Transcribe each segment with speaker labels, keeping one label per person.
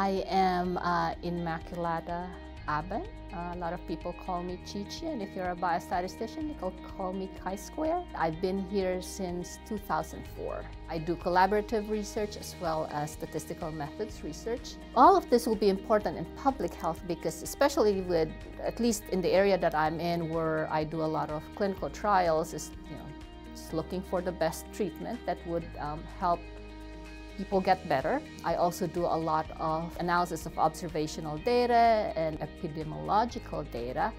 Speaker 1: I am uh, Immaculada Aban. Uh, a lot of people call me Chichi, and if you're a biostatistician, you can call me Chi-Square. I've been here since 2004. I do collaborative research as well as statistical methods research. All of this will be important in public health because especially with, at least in the area that I'm in where I do a lot of clinical trials, is you know, looking for the best treatment that would um, help people get better. I also do a lot of analysis of observational data and epidemiological data,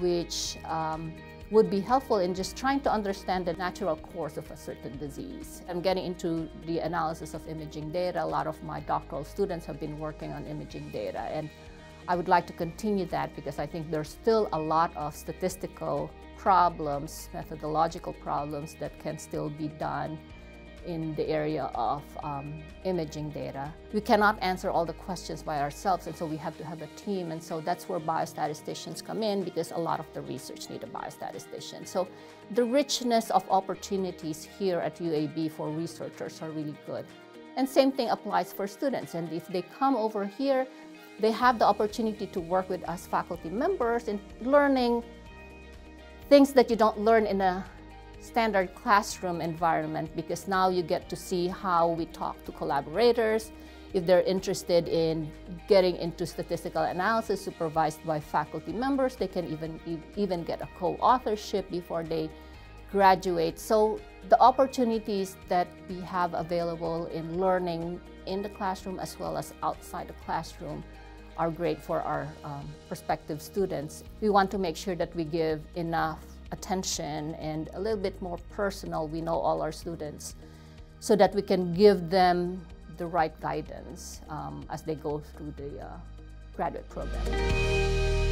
Speaker 1: which um, would be helpful in just trying to understand the natural course of a certain disease. I'm getting into the analysis of imaging data. A lot of my doctoral students have been working on imaging data, and I would like to continue that because I think there's still a lot of statistical problems, methodological problems that can still be done in the area of um, imaging data. We cannot answer all the questions by ourselves, and so we have to have a team, and so that's where biostatisticians come in because a lot of the research need a biostatistician. So the richness of opportunities here at UAB for researchers are really good. And same thing applies for students, and if they come over here, they have the opportunity to work with us faculty members in learning things that you don't learn in a standard classroom environment because now you get to see how we talk to collaborators. If they're interested in getting into statistical analysis supervised by faculty members, they can even, even get a co-authorship before they graduate. So the opportunities that we have available in learning in the classroom as well as outside the classroom are great for our um, prospective students. We want to make sure that we give enough attention and a little bit more personal. We know all our students so that we can give them the right guidance um, as they go through the uh, graduate program.